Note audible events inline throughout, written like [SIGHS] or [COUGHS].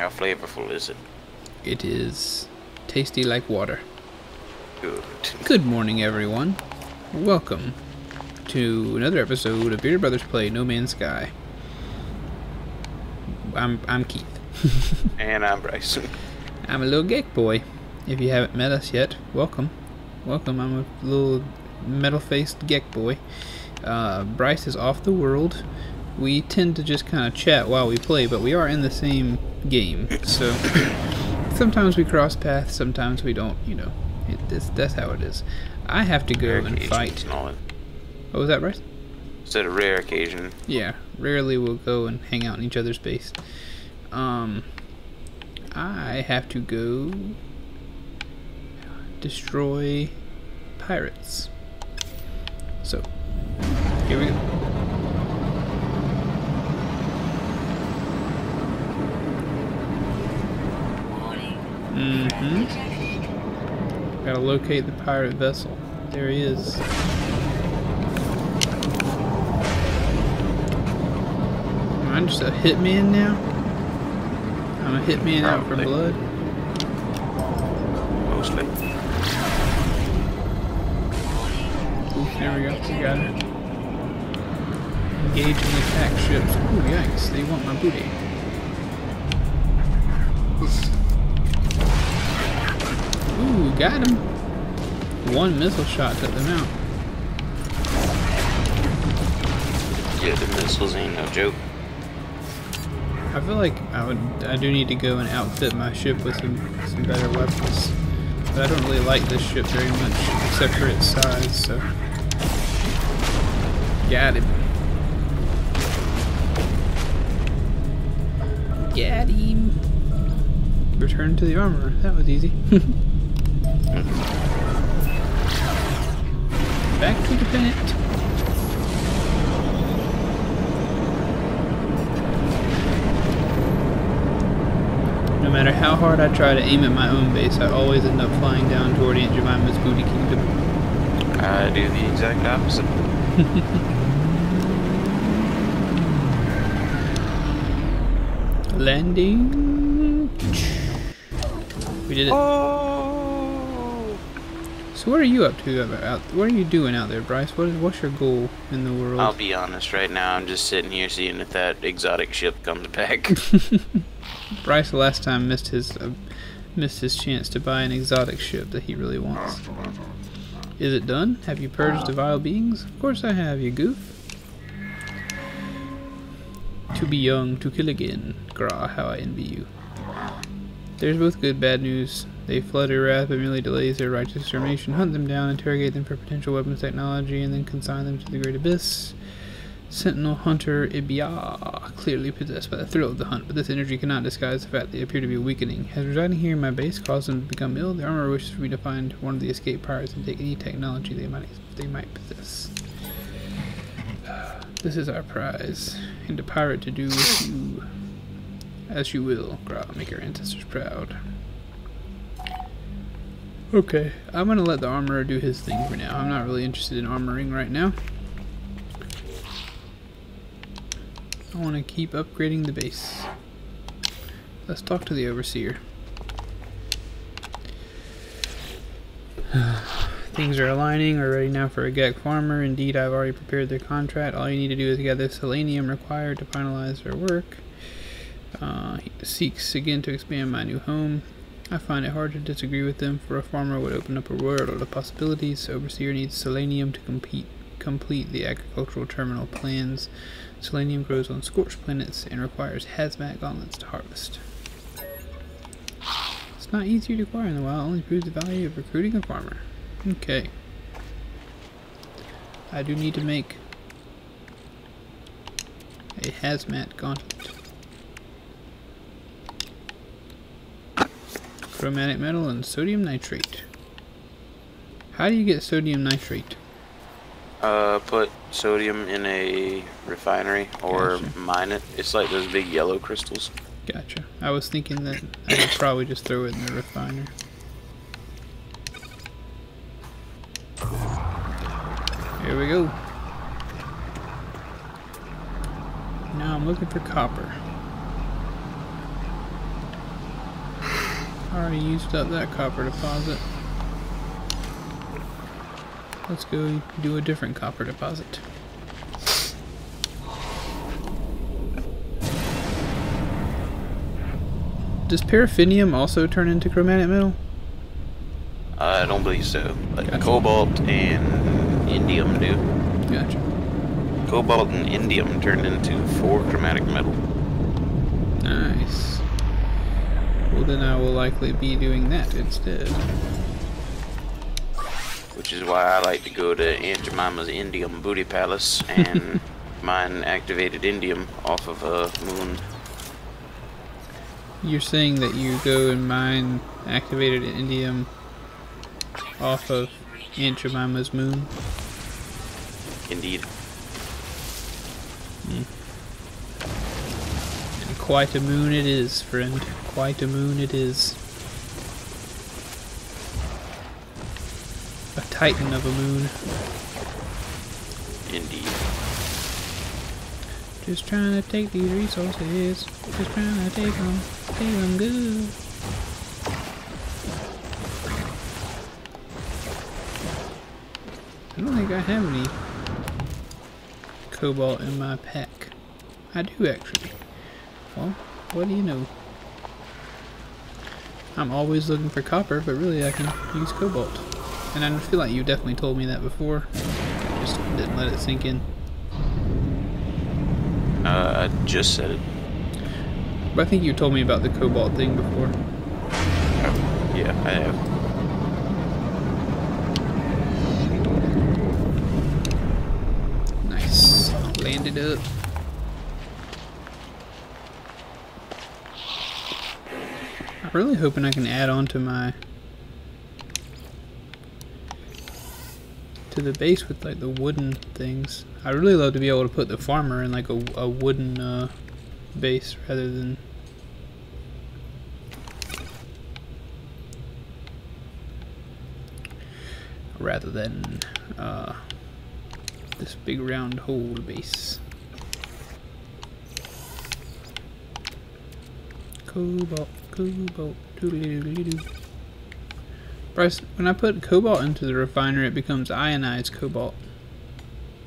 How flavorful is it? It is tasty like water. Good. Good morning, everyone. Welcome to another episode of Bearded Brothers Play No Man's Sky. I'm I'm Keith. [LAUGHS] and I'm Bryson. I'm a little geek boy. If you haven't met us yet, welcome. Welcome. I'm a little metal-faced geek boy. Uh, Bryce is off the world. We tend to just kind of chat while we play, but we are in the same game, so [COUGHS] sometimes we cross paths, sometimes we don't. You know, it, that's, that's how it is. I have to go Rare and fight. and all that. What was that, a rare occasion. Yeah, rarely we'll go and hang out in each other's base. Um, I have to go destroy pirates. So, here we go. Mm-hmm. Gotta locate the pirate vessel. There he is. Am I just a hitman now? I'm a hitman out for blood. Mostly. Ooh, there we go. We got it. Engage and attack ships. Ooh, yikes. They want my booty. Ooh, got him. One missile shot took them out. Yeah, the missiles ain't no joke. I feel like I would. I do need to go and outfit my ship with some some better weapons. But I don't really like this ship very much, except for its size. So, got him. Got him. Return to the armor. That was easy. [LAUGHS] Back to the planet. No matter how hard I try to aim at my own base, I always end up flying down toward Aunt Jemima's booty kingdom. I do the exact opposite. [LAUGHS] Landing. We did it. Oh! So what are you up to out- out? What are you doing out there, Bryce? What is what's your goal in the world? I'll be honest right now, I'm just sitting here seeing if that exotic ship comes back. [LAUGHS] [LAUGHS] Bryce last time missed his uh, missed his chance to buy an exotic ship that he really wants. Is it done? Have you purged the vile beings? Of course I have, you goof. To be young, to kill again. Gra, how I envy you. There's both good bad news. They flood wrath, but merely delays their righteous extermination. Hunt them down, interrogate them for potential weapons technology, and then consign them to the great abyss. Sentinel Hunter Ibia, clearly possessed by the thrill of the hunt, but this energy cannot disguise the fact they appear to be weakening. Has residing here in my base caused them to become ill? The armor wishes for me to find one of the escape pirates and take any technology they might they might possess. This is our prize, and a pirate to do with you as you will. Gra, make your ancestors proud. Okay, I'm gonna let the armorer do his thing for now. I'm not really interested in armoring right now. I want to keep upgrading the base. Let's talk to the overseer. [SIGHS] Things are aligning. We're ready now for a Gek farmer. Indeed, I've already prepared their contract. All you need to do is gather solanium required to finalize their work. Uh, seeks again to expand my new home. I find it hard to disagree with them, for a farmer would open up a world of possibilities. Overseer needs solanium to compete, complete the agricultural terminal plans. Solanium grows on scorched planets and requires hazmat gauntlets to harvest. It's not easier to acquire in the wild, only proves the value of recruiting a farmer. Okay. I do need to make a hazmat gauntlet. Chromatic metal and sodium nitrate. How do you get sodium nitrate? Uh, put sodium in a refinery or Gotcha. mine it. It's like those big yellow crystals. Gotcha. I was thinking that I would probably just throw it in the refiner. Here we go. Now I'm looking for copper. Already used up that copper deposit. Let's go do a different copper deposit. Does paraffinium also turn into chromatic metal? I don't believe so. But Gotcha. cobalt and indium do. Gotcha. Cobalt and indium turn into four chromatic metal. Nice. Well, then I will likely be doing that instead. Which is why I like to go to Aunt Jemima's Indium Booty Palace [LAUGHS] and mine activated indium off of a moon. You're saying that you go and mine activated indium off of Aunt Jemima's moon? Indeed. And quite a moon it is, friend. Quite a moon it is. A titan of a moon. Indeed. Just trying to take these resources. Just trying to take them. Take them good. I don't think I have any cobalt in my pack. I do actually. Well, what do you know? I'm always looking for copper, but really I can use cobalt. And I feel like you definitely told me that before. Just didn't let it sink in. Uh, I just said it. But I think you told me about the cobalt thing before. Yeah, I have. Nice. Landed up. I'm really hoping I can add on to my to the base with like the wooden things. I really love to be able to put the farmer in like a, a wooden uh, base rather than rather than uh, this big round hole base. Cobalt, cobalt. Bryce, when I put cobalt into the refiner, it becomes ionized cobalt.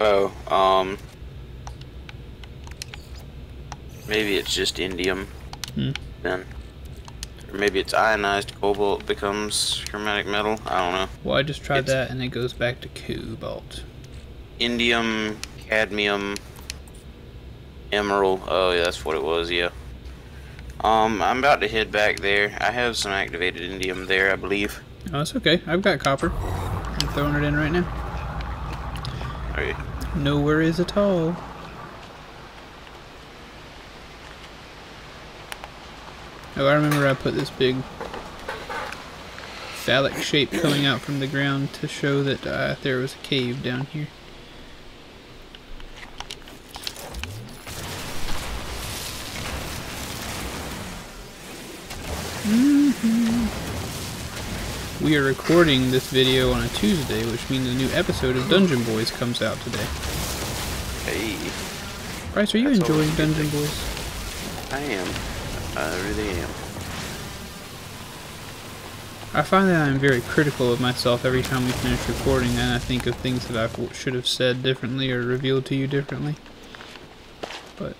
Oh, um. Maybe it's just indium. Hmm. Then. Or maybe it's ionized cobalt becomes chromatic metal. I don't know. Well, I just tried It's- that and it goes back to cobalt. Indium, cadmium, emerald. Oh, yeah, that's what it was, yeah. Um, I'm about to head back there. I have some activated indium there, I believe. Oh, that's okay. I've got copper. I'm throwing it in right now. Alright. No worries at all. Oh, I remember I put this big phallic shape coming out from the ground to show that uh, there was a cave down here. We are recording this video on a Tuesday, which means a new episode of Dungeon Boys comes out today. Hey, Bryce, are you That's enjoying always a good Dungeon. Boys? I am. I really am. I find that I'm very critical of myself every time we finish recording, and I think of things that I should have said differently or revealed to you differently. But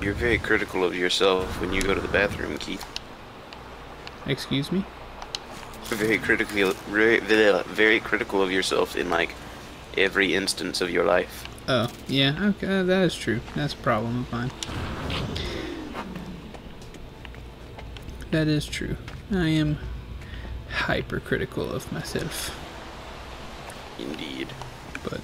You're very critical of yourself when you go to the bathroom, Keith. excuse me. Very critically, very, very critical of yourself in like every instance of your life. Oh, yeah, okay, uh, that is true. That's a problem of mine. That is true. I am hypercritical of myself, Indeed. but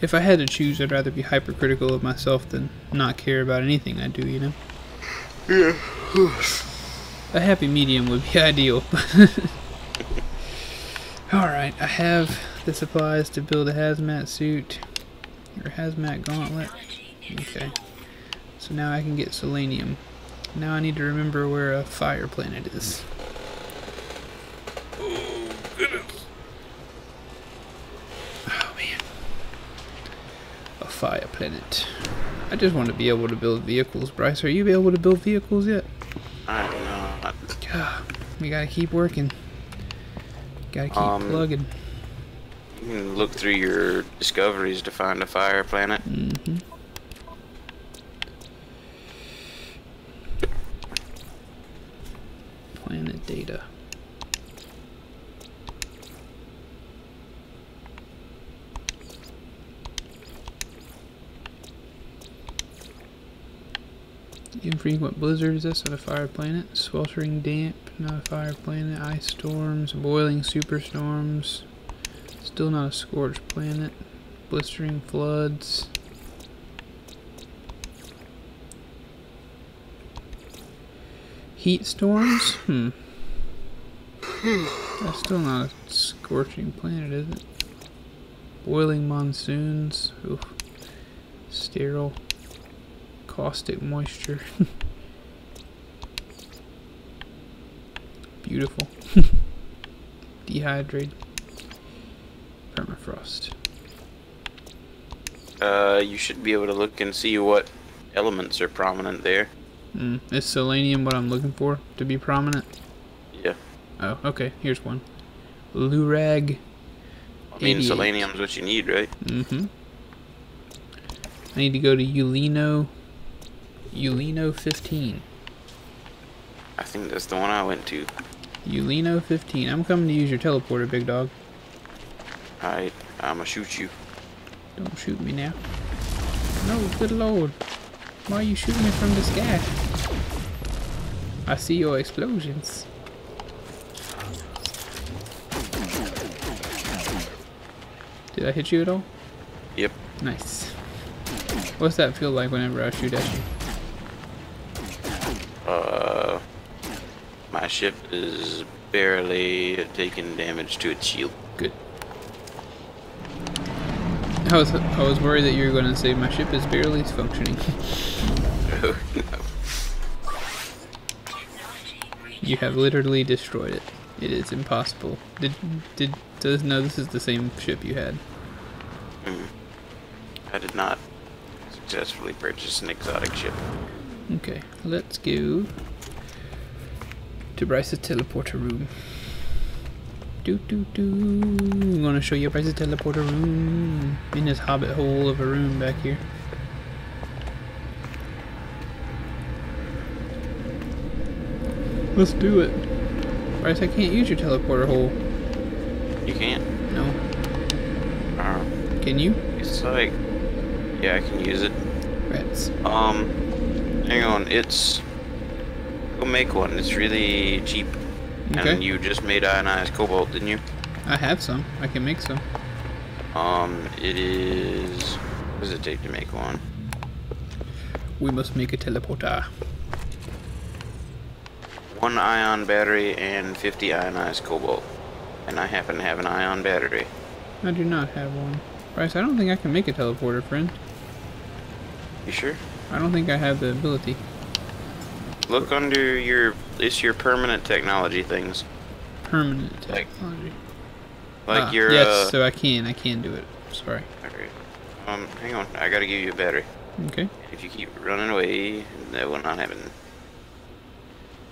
if I had to choose, I'd rather be hypercritical of myself than not care about anything I do, you know? Yeah. [SIGHS] A happy medium would be [LAUGHS] ideal. [LAUGHS] Alright, I have the supplies to build a hazmat suit. Or hazmat gauntlet. Okay. So now I can get solanium. Now I need to remember where a fire planet is. Oh, goodness. Oh, man. A fire planet. I just want to be able to build vehicles. Bryce, are you able to build vehicles yet? I don't know. [SIGHS] We gotta keep working. Gotta keep Um, plugging. You can look through your discoveries to find a fire planet. hmm Planet data. Infrequent blizzards, that's not a fire planet. Sweltering damp, not a fire planet. Ice storms, boiling superstorms, still not a scorched planet. Blistering floods. Heat storms? Hmm. That's still not a scorching planet, is it? Boiling monsoons. Oof. Sterile. Caustic moisture. Beautiful. [LAUGHS] Dehydrate. Permafrost. Uh, you should be able to look and see what elements are prominent there. Mm. Is solanium what I'm looking for to be prominent? Yeah. Oh, okay. Here's one. Lurag. I mean, 88. solanium's what you need, right? Mm-hmm. I need to go to Ulino. Ulino 15. I think that's the one I went to. Ulino 15. I'm coming to use your teleporter, big dog. Alright, I'ma shoot you. Don't shoot me now. No, good lord. Why are you shooting me from the sky? I see your explosions. Did I hit you at all? Yep. Nice. What's that feel like whenever I shoot at you? Uh, my ship is barely taking damage to its shield. Good. I was I was worried that you were going to say my ship is barely functioning. [LAUGHS] you have literally destroyed it. It is impossible. Did did does no? This is the same ship you had. Hmm. I did not successfully purchase an exotic ship. Okay, let's go to Bryce's teleporter room. Do do do. I'm gonna show you Bryce's teleporter room in this hobbit hole of a room back here. Let's do it. Bryce, I can't use your teleporter hole. You can't. No. Uh, Can you? it's like, yeah, I can use it. Rats. Um, hang on, it's. Go make one. It's really cheap. Okay. And you just made ionized cobalt, didn't you? I have some. I can make some. Um, it is. What does it take to make one? We must make a teleporter. One ion battery and 50 ionized cobalt. And I happen to have an ion battery. I do not have one. Bryce, I don't think I can make a teleporter, friend. You sure? I don't think I have the ability. Look under your. It's your permanent technology things. Permanent technology. Like Ah, your. yes, uh, so I can. I can do it. Sorry. Alright. Um, hang on. I gotta give you a battery. Okay. If you keep running away, that will not happen.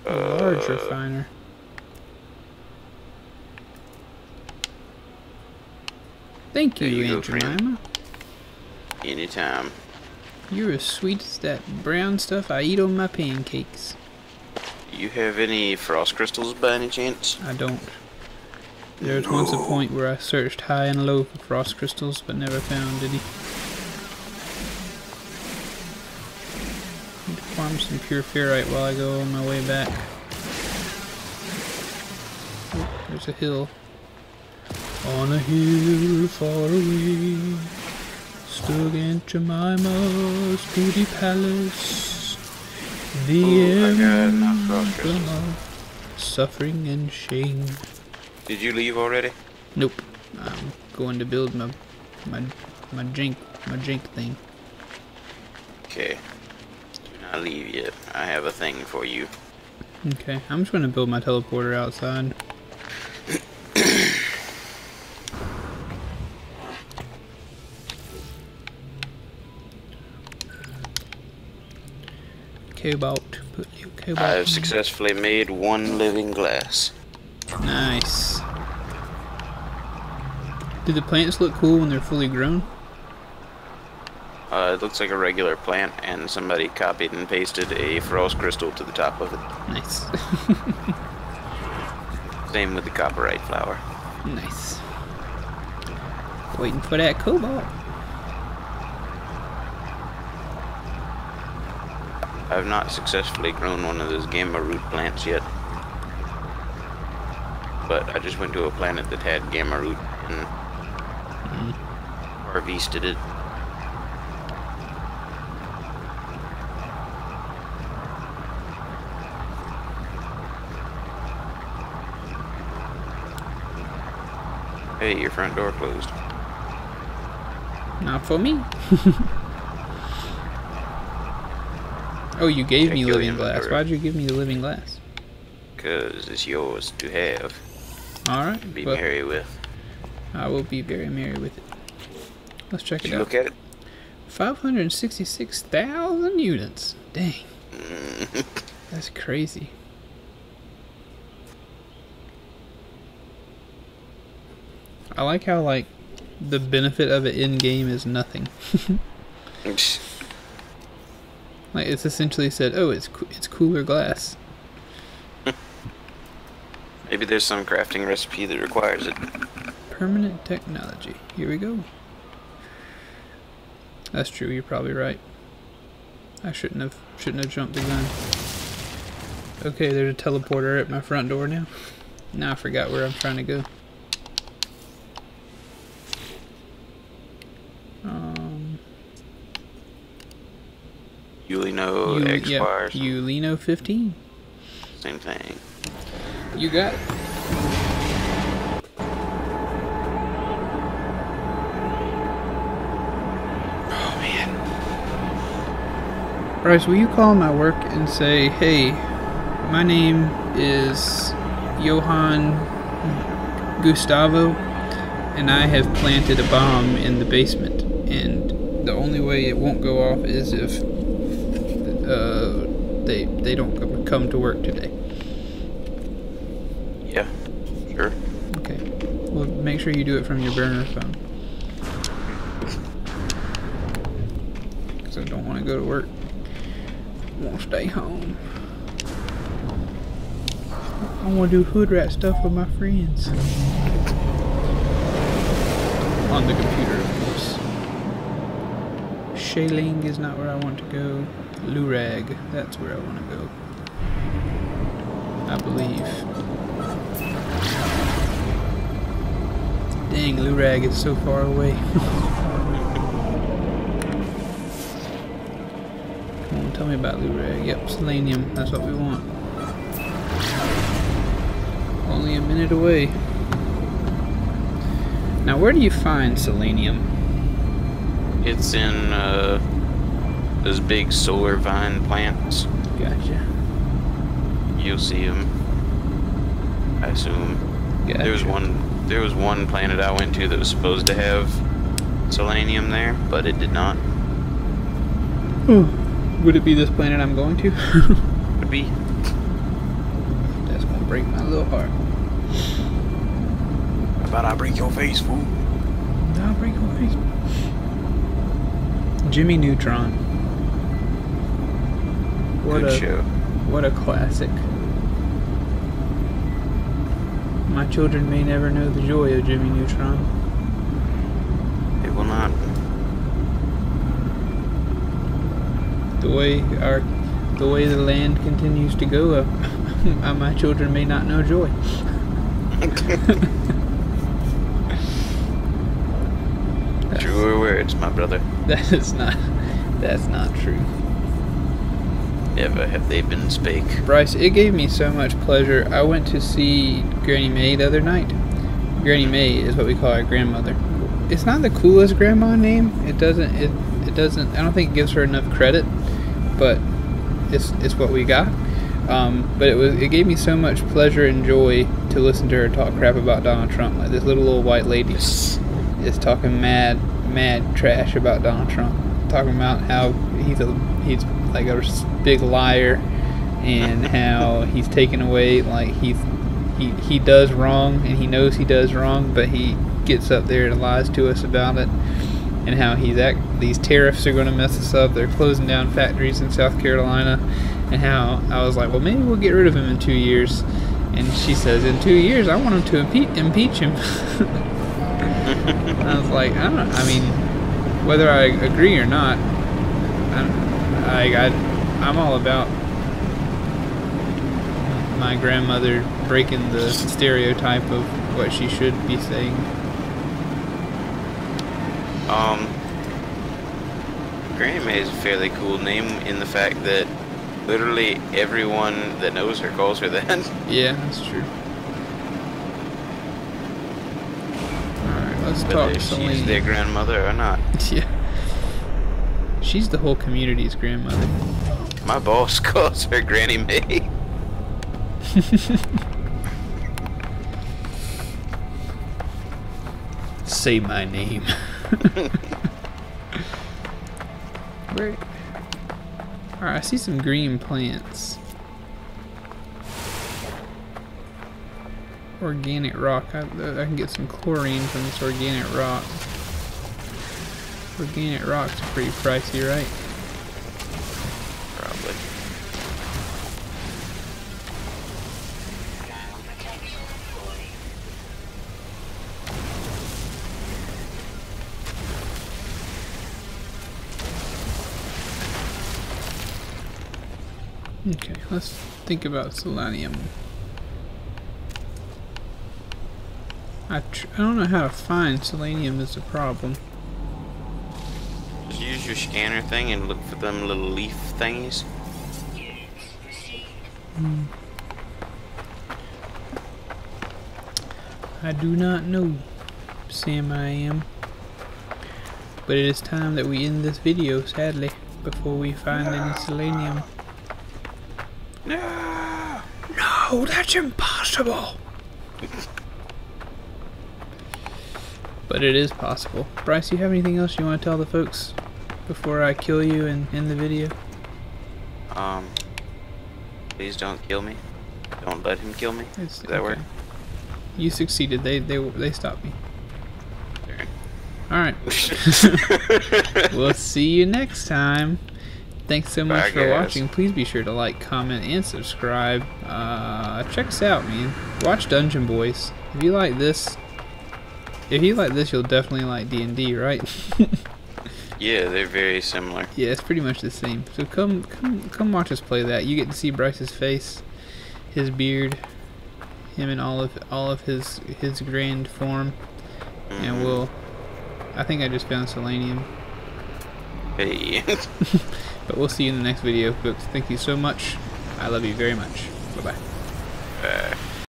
A large Uh, refiner. Thank you, There you go, Aunt friend. Anytime. You're as sweet as that brown stuff I eat on my pancakes. You have any frost crystals by any chance? I don't. There was once a point where I searched high and low for frost crystals, but never found any. Need to farm some pure ferrite while I go on my way back. Oh, there's a hill. On a hill far away, stood Aunt Jemima's beauty palace. The Ooh, I got enough frost crystals. emblem of suffering and shame. Did you leave already? Nope. I'm going to build my my my jink my jink thing. Okay. Do not leave yet. I have a thing for you. Okay, I'm just gonna build my teleporter outside. Cobalt. Put your cobalt. I have successfully made one living glass. Nice. Do the plants look cool when they're fully grown? Uh, it looks like a regular plant, and somebody copied and pasted a frost crystal to the top of it. Nice. [LAUGHS] Same with the copperite flower. nice. Waiting for that cobalt. I've not successfully grown one of those gamma root plants yet. But I just went to a planet that had gamma root and harvested it. Hey, your front door closed. Not for me. [LAUGHS] oh, you gave Check me living glass. Why'd you give me the living glass? Cause it's yours to have. Alright, Be well, merry with. I will be very merry with it. Let's check Did it you out. look at it? 566,000 units. Dang, [LAUGHS] that's crazy. I like how, like, the benefit of it in game is nothing. [LAUGHS] [LAUGHS] Like, it's essentially said, oh, it's, coo- it's cooler glass. [LAUGHS] Maybe there's some crafting recipe that requires it. Permanent technology. Here we go. That's true. You're probably right. I shouldn't have shouldn't have jumped the gun. Okay, there's a teleporter at my front door now. Now I forgot where I'm trying to go. Um, Ulino X yeah, bar, Ulino 15. same thing. You got it. Oh man. Bryce, will you call my work and say, hey, my name is Johann Gustavo, and I have planted a bomb in the basement, and the only way it won't go off is if uh, they they don't come- come to work today. Yeah. Sure. Okay. Well, make sure you do it from your burner phone. Because I don't want to go to work. I want to stay home. I want to do hood rat stuff with my friends. On the computer, of course. Shaling is not where I want to go. Lurag, that's where I want to go. I believe. Dang, Lurag is so far away. [LAUGHS] Come on, tell me about Lurag. Yep, Solanium, that's what we want. Only a minute away. Now, where do you find Solanium? It's in uh, those big solar vine plants. Gotcha. You'll see them. I assume. Gotcha. There was one. There was one planet I went to that was supposed to have solanium there, but it did not. Hmm. Would it be this planet I'm going to? [LAUGHS] Could be. That's gonna break my little heart. How about I break your face, fool? No, break your face. Jimmy Neutron. What Good a show. what a classic. My children may never know the joy of Jimmy Neutron. It will not. The way our the way the land continues to go, uh, [LAUGHS] uh, my children may not know joy. [LAUGHS] [LAUGHS] Truer words, my brother. That is not that's not true. Ever have they been spake. Bryce, it gave me so much pleasure. I went to see Granny May the other night. Granny May is what we call our grandmother. It's not the coolest grandma name. It doesn't it it doesn't I don't think it gives her enough credit, but it's it's what we got. Um, but it was it gave me so much pleasure and joy to listen to her talk crap about Donald Trump. Like this little old white lady is talking mad mad trash about Donald Trump, talking about how he's a he's like a big liar, and [LAUGHS] how he's taken away like he's he he does wrong and he knows he does wrong, but he gets up there and lies to us about it, and how he's act these tariffs are going to mess us up. They're closing down factories in South Carolina, and how I was like, well, maybe we'll get rid of him in two years. And she says, in two years, I want him to impe- impeach him. [LAUGHS] I was like, I don't. I mean, whether I agree or not, I, I, I I'm all about my grandmother breaking the stereotype of what she should be saying. Um, Granny Mae is a fairly cool name in the fact that literally everyone that knows her calls her that. [LAUGHS] Yeah, that's true. Alright, let's talk Whether she's their grandmother or not. [LAUGHS] Yeah. She's the whole community's grandmother. My boss calls her Granny Mae. [LAUGHS] Say my name. [LAUGHS] Where? Alright, I see some green plants. Organic rock. I, I can get some chlorine from this organic rock. Organic rock's are pretty pricey, right? Probably. Okay, let's think about solanium. I, tr I don't know how to find solanium is a problem. Just use your scanner thing and look for them little leaf thingies. Hmm. I do not know, Sam I am. But it is time that we end this video, sadly, before we find any solanium. No. No, that's impossible! but it is possible. Bryce, you have anything else you want to tell the folks before I kill you and end the video? Um. Please don't kill me. Don't let him kill me. It's, Does that work? You succeeded. They they they stopped me. All right. [LAUGHS] [LAUGHS] we'll see you next time. Thanks so much Bye, for guys. watching. Please be sure to like, comment, and subscribe. Uh, check us out, man. Watch Dungeon Boys. If you like this, if you like this, you'll definitely like D and D, right? [LAUGHS] yeah, they're very similar. yeah, it's pretty much the same. So come, come, come watch us play that. You get to see Bryce's face, his beard, him in all of all of his his grand form, and Mhm. we'll. I think I just found solanium. Hey. [LAUGHS] But we'll see you in the next video, folks. Thank you so much. I love you very much. Bye bye. Bye.